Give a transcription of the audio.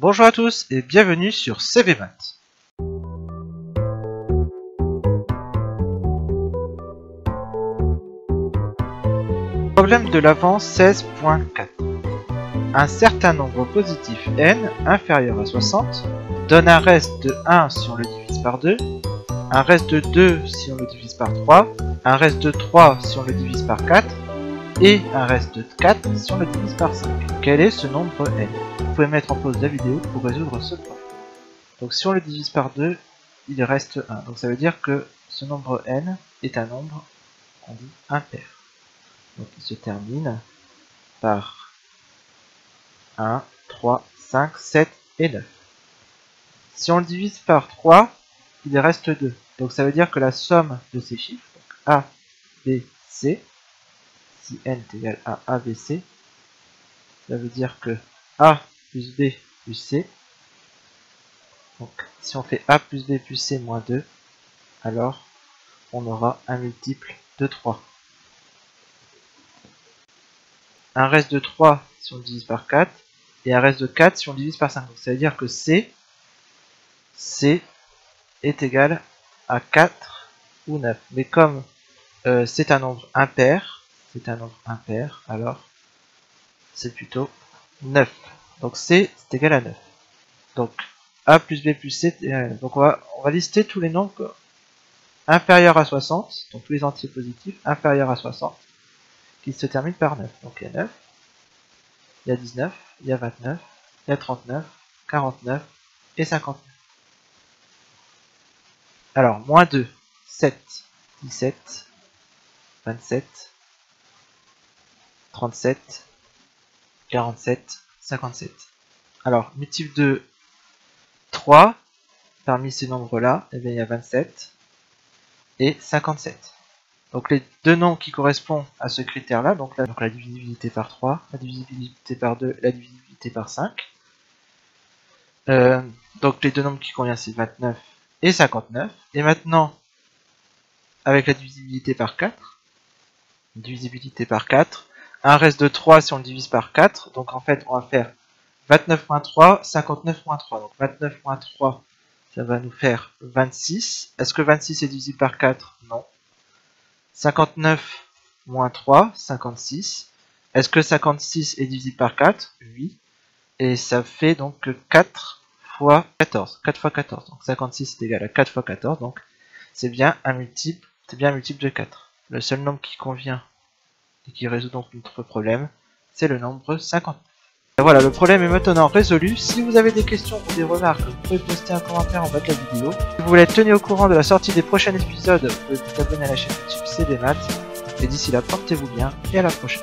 Bonjour à tous et bienvenue sur CVMath. Problème de l'avant 16.4 Un certain nombre positif n inférieur à 60 donne un reste de 1 si on le divise par 2, un reste de 2 si on le divise par 3, un reste de 3 si on le divise par 4, et un reste de 4 si on le divise par 5. Quel est ce nombre n? Vous pouvez mettre en pause la vidéo pour résoudre ce problème. Donc si on le divise par 2, il reste 1. Donc ça veut dire que ce nombre n est un nombre qu'on dit impair. Donc il se termine par 1, 3, 5, 7 et 9. Si on le divise par 3, il reste 2. Donc ça veut dire que la somme de ces chiffres, A, B, C, si n est égal à ABC, ça veut dire que A plus B plus C, donc si on fait A plus B plus C moins 2, alors on aura un multiple de 3. Un reste de 3 si on divise par 4, et un reste de 4 si on divise par 5. Donc ça veut dire que C, C est égal à 4 ou 9. Mais comme euh, c'est un nombre impair, c'est un nombre impair, alors c'est plutôt 9. Donc C, c'est égal à 9. Donc A plus B plus C, donc on va, on va lister tous les nombres inférieurs à 60, donc tous les entiers positifs inférieurs à 60, qui se terminent par 9. Donc il y a 9, il y a 19, il y a 29, il y a 39, 49 et 59. Alors, moins 2, 7, 17, 27, 37, 47, 57. Alors, multiple de 3, parmi ces nombres-là, eh il y a 27 et 57. Donc les deux nombres qui correspondent à ce critère-là, donc, donc la divisibilité par 3, la divisibilité par 2, la divisibilité par 5. Euh, donc les deux nombres qui conviennent, c'est 29 et 59. Et maintenant, avec la divisibilité par 4, divisibilité par 4, un reste de 3 si on le divise par 4. Donc en fait, on va faire 29 moins 3, 59 moins 3. Donc 29 moins 3, ça va nous faire 26. Est-ce que 26 est divisible par 4 Non. 59 moins 3, 56. Est-ce que 56 est divisible par 4 Oui. Et ça fait donc 4 fois 14. 4 fois 14. Donc 56 est égal à 4 fois 14. Donc c'est bien un multiple, c'est bien un multiple de 4. Le seul nombre qui convient et qui résout donc notre problème, c'est le nombre 50. voilà, le problème est maintenant résolu. Si vous avez des questions ou des remarques, vous pouvez poster un commentaire en bas de la vidéo. Si vous voulez être tenu au courant de la sortie des prochains épisodes, vous pouvez vous abonner à la chaîne YouTube CD Maths. Et d'ici là, portez-vous bien et à la prochaine.